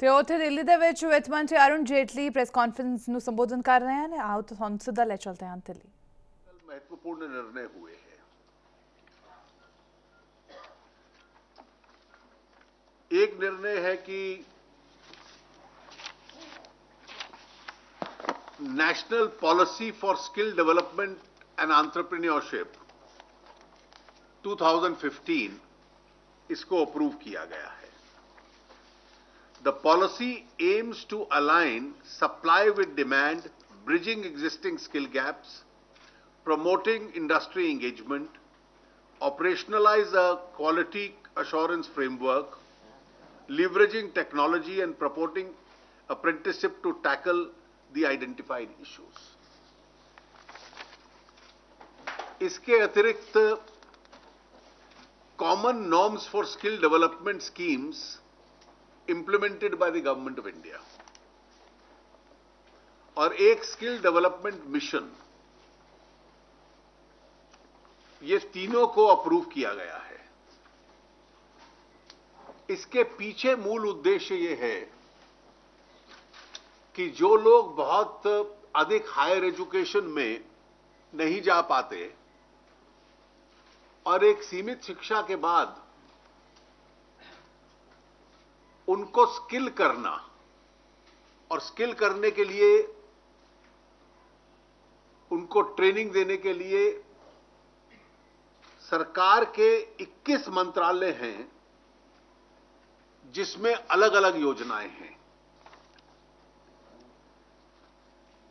ਤੇ ਉੱਥੇ ਦਿੱਲੀ ਦੇ ਵਿੱਚ ਵਿੱਤ ਮੰਤਰੀ ਅਰੁਣ ਜੇਟਲੀ ਪ੍ਰੈਸ ਕਾਨਫਰੰਸ ਨੂੰ ਸੰਬੋਧਨ ਕਰ ਰਹੇ ਹਨ ਆਓ ਤੁਹਾਨੂੰ ਸਿੱਧਾ ਲੈ ਚਲਦੇ ਹਾਂ ਦਿੱਲੀ महत्वपूर्ण निर्णय हुए हैं। एक निर्णय है कि national policy for skill development and entrepreneurship 2015 इसको अप्रूव किया गया है। The policy aims to align supply with demand bridging existing skill gaps promoting industry engagement, operationalize a quality assurance framework, leveraging technology and promoting apprenticeship to tackle the identified issues. इसके अतिरिक्त common norms for skill development schemes implemented by the government of India और एक skill development mission ये तीनों को approve किया गया है। इसके पीछे मूल उद्देश्य ये है कि जो लोग बहुत अधिक हायर एजुकेशन में नहीं जा पाते, और एक सीमित शिक्षा के बाद उनको स्किल करना। और स्किल करने के लिए, उनको ट्रेनिंग देने के लिए सरकार के 21 मंत्रालय हैं, जिसमें अलग अलग योजनाएँ हैं।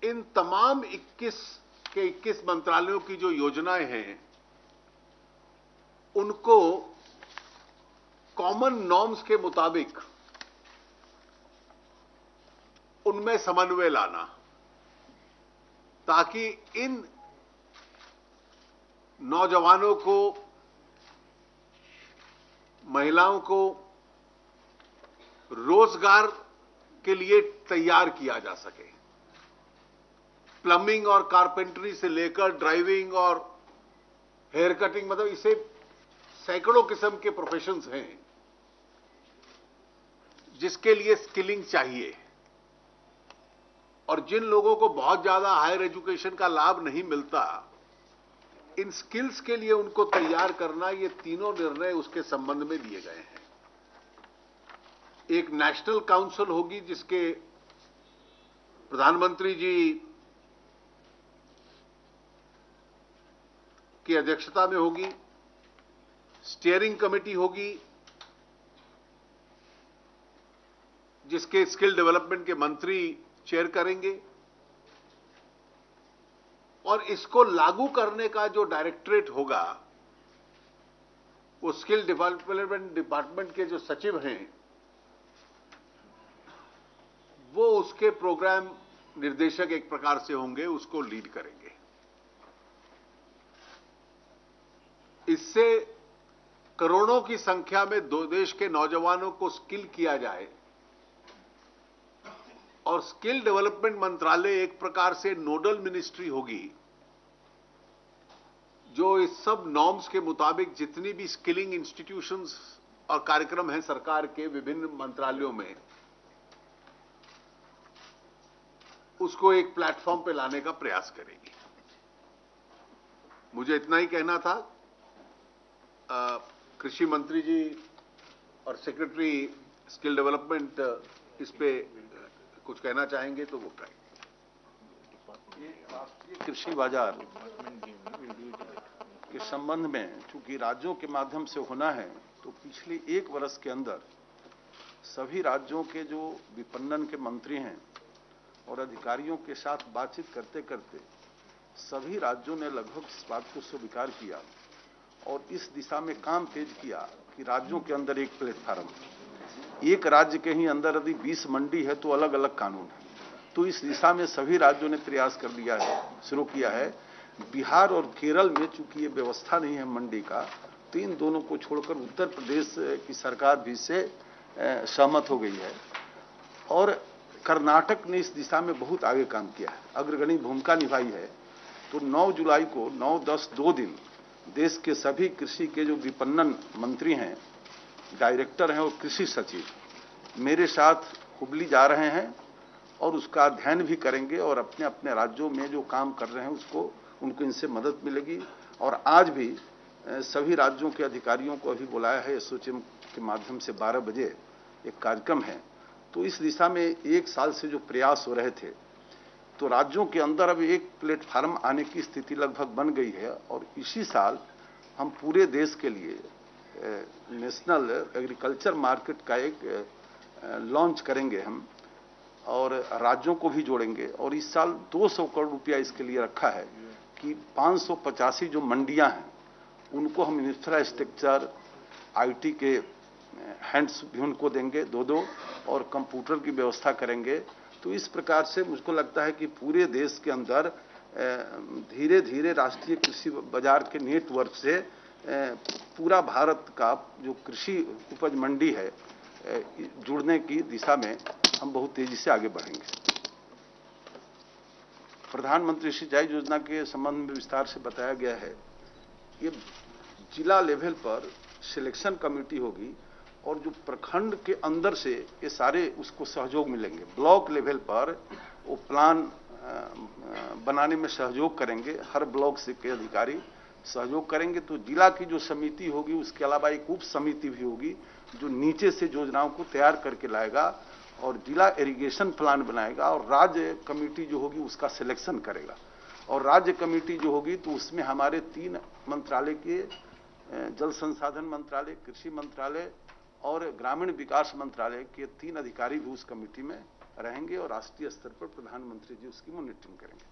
इन तमाम 21 के 21 मंत्रालयों की जो योजनाएँ हैं, उनको कॉमन नॉर्म्स के मुताबिक उनमें समन्वय लाना, ताकि इन नौजवानों को, महिलाओं को रोज़गार के लिए तैयार किया जा सके। प्लम्बिंग और कारपेंटरी से लेकर ड्राइविंग और हेयर कटिंग मतलब इसे सैकड़ों किस्म के प्रोफेशंस हैं, जिसके लिए स्किलिंग चाहिए। और जिन लोगों को बहुत ज़्यादा हायर एजुकेशन का लाभ नहीं मिलता, इन स्किल्स के लिए उनको तैयार करना ये तीनों निर्णय उसके संबंध में लिए गए हैं। एक नेशनल काउंसिल होगी जिसके प्रधानमंत्री जी की अध्यक्षता में होगी स्टीयरिंग कमेटी होगी, जिसके स्किल डेवलपमेंट के मंत्री चेयर करेंगे। और इसको लागू करने का जो डायरेक्टरेट होगा, वो स्किल डेवलपमेंट डिपार्टमेंट के जो सचिव हैं, वो उसके प्रोग्राम निर्देशक एक प्रकार से होंगे, उसको लीड करेंगे। इससे करोड़ों की संख्या में दो देश के नौजवानों को स्किल किया जाए और स्किल डेवलपमेंट मंत्रालय एक प्रकार से नोडल मिनिस्ट्री होगी, जो इस सब नॉर्म्स के मुताबिक जितनी भी स्किलिंग इंस्टीट्यूशंस और कार्यक्रम हैं सरकार के विभिन्न मंत्रालयों में, उसको एक प्लेटफॉर्म पे लाने का प्रयास करेगी। मुझे इतना ही कहना था। कृषि मंत्री जी और सेक्रेटरी स्किल डेवलपमेंट, इस पे कुछ कहना चाहेंगे तो वो कहें ये राष्ट्रीय कृषि बाज़ार के संबंध में चूँकि राज्यों के माध्यम से होना है तो पिछले एक वर्ष के अंदर सभी राज्यों के जो विपणन के मंत्री हैं और अधिकारियों के साथ बातचीत करते करते सभी राज्यों ने लगभग इस बात को स्वीकार किया और इस दिशा में काम तेज किया कि राज्यों के अंदर एक प्लेटफार्म एक राज्य के ही अंदर यदि 20 मंडी है तो अलग अलग कानून है। तो इस दिशा में सभी राज्यों ने प्रयास कर लिया है, शुरू किया है। बिहार और केरल में चूँकि ये व्यवस्था नहीं है मंडी का तो इन दोनों को छोड़कर उत्तर प्रदेश की सरकार भी से सहमत हो गई है। और कर्नाटक ने इस दिशा में बहुत आगे काम किया है। अग्रगणी भूमिका निभाई है। तो 9 जुलाई को 9 10 दो दिन, देश के सभी कृषि के जो विपणन मंत्री हैं डायरेक्टर हैं और कृषि सचिव। मेरे साथ हुबली जा रहे हैं और उसका अध्ययन भी करेंगे और अपने अपने राज्यों में जो काम कर रहे हैं उसको, उनको इनसे मदद मिलेगी। और आज भी सभी राज्यों के अधिकारियों को अभी बुलाया है एसोचेम के माध्यम से 12 बजे एक कार्यक्रम है। तो इस दिशा में एक साल से जो प्रयास हो रहे थे तो राज्यों के अंदर अब एक प्लेटफार्म आने की स्थिति लगभग बन गई है और इसी साल हम पूरे देश के लिए नेशनल एग्रीकल्चर मार्केट का एक लॉन्च करेंगे हम और राज्यों को भी जोड़ेंगे और इस साल 200 करोड़ रुपया इसके लिए रखा है कि पाँच जो मंडियाँ हैं, उनको हम इंफ्रास्ट्रक्चर आईटी के हैंड्स भी उनको देंगे दो दो और कंप्यूटर की व्यवस्था करेंगे। तो इस प्रकार से मुझको लगता है कि पूरे देश के अंदर धीरे धीरे राष्ट्रीय कृषि बाज़ार के नेटवर्क से पूरा भारत का जो कृषि उपज मंडी है जुड़ने की दिशा में हम बहुत तेज़ी से आगे बढ़ेंगे। प्रधानमंत्री सिंचाई योजना के संबंध में विस्तार से बताया गया है ये जिला लेवल पर सिलेक्शन कमेटी होगी और जो प्रखंड के अंदर से ये सारे उसको सहयोग मिलेंगे। ब्लॉक लेवल पर वो प्लान बनाने में सहयोग करेंगे। हर ब्लॉक से के अधिकारी सहयोग करेंगे तो जिला की जो समिति होगी, उसके अलावा एक उप समिति भी होगी, जो नीचे से योजनाओं को तैयार करके लाएगा और जिला इरिगेशन प्लान बनाएगा और राज्य कमेटी जो होगी उसका सिलेक्शन करेगा। और राज्य कमेटी जो होगी तो उसमें हमारे तीन मंत्रालय के जल संसाधन मंत्रालय, कृषि मंत्रालय और ग्रामीण विकास मंत्रालय के तीन अधिकारी भी उस कमेटी में रहेंगे और राष्ट्रीय स्तर पर प्रधानमंत्री जी उसकी मॉनिटरिंग करेंगे।